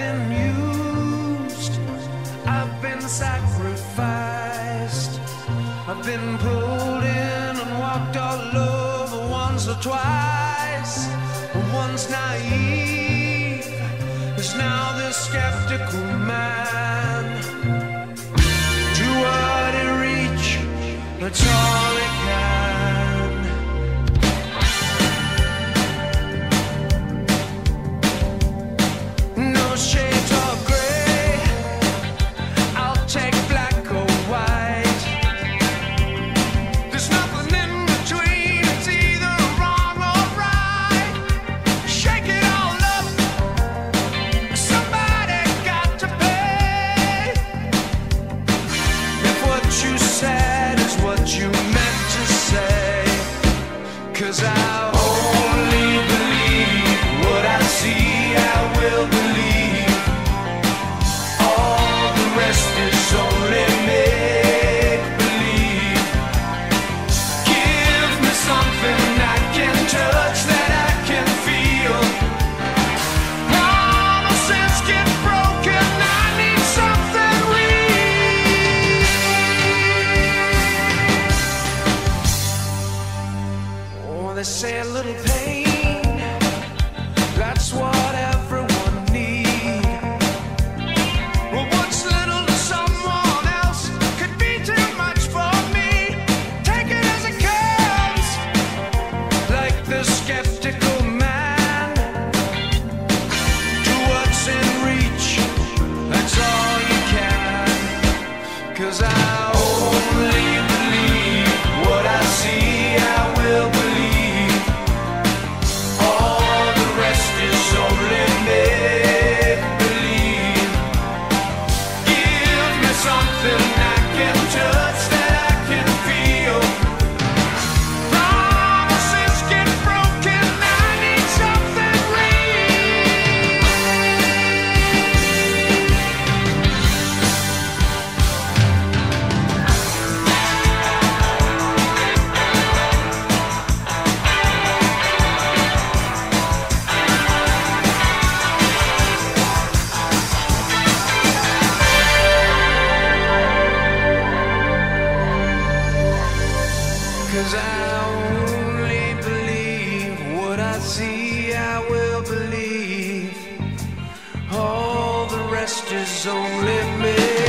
been used, I've been sacrificed, I've been pulled in and walked all over once or twice. Once naive, is now the skeptical man. they say a little pain. nothing now. Cause I only believe what I see, I will believe. All the rest is only me.